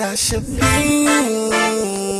I should be.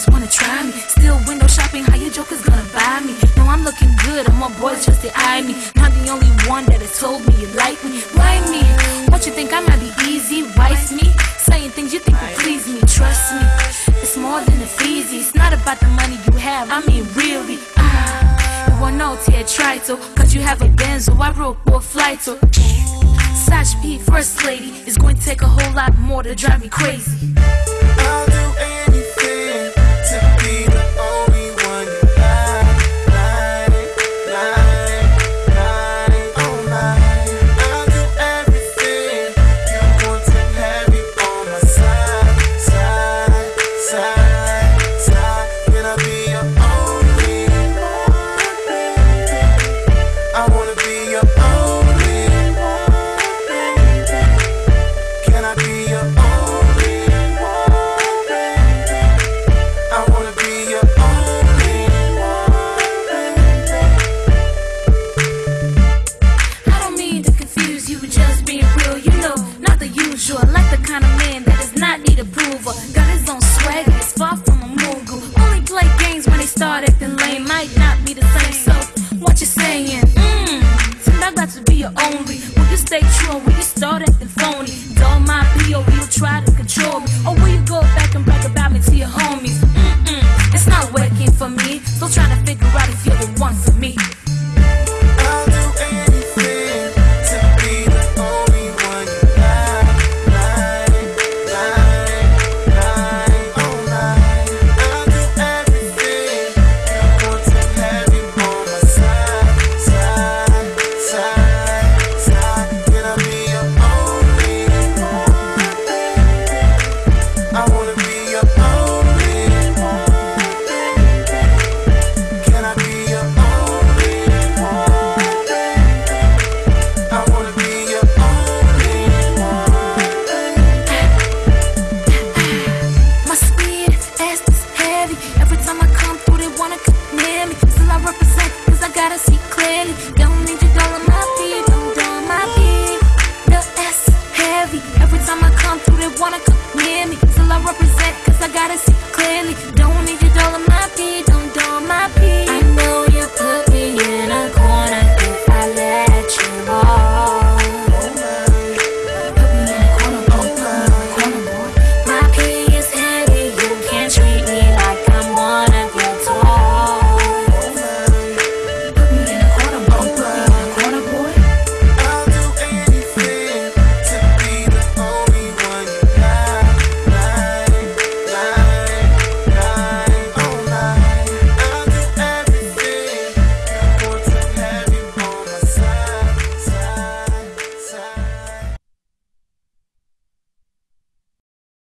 boys wanna try me. Still window shopping, how your jokers gonna buy me? No, I'm looking good, All my boys just to eye me. Not the only one that has told me you like me. Why me? What you think I might be easy? Wife me? Saying things you think will please me, trust me. It's more than a feezy. It's not about the money you have, I mean really. Ah, one note here, try to. Cause you have a Benzo, I broke all flights. flight to. Sash P, first lady, is going to take a whole lot more to drive me crazy. Go. Don't need to call on my feet, my The S heavy, every time I come through they wanna come near I represent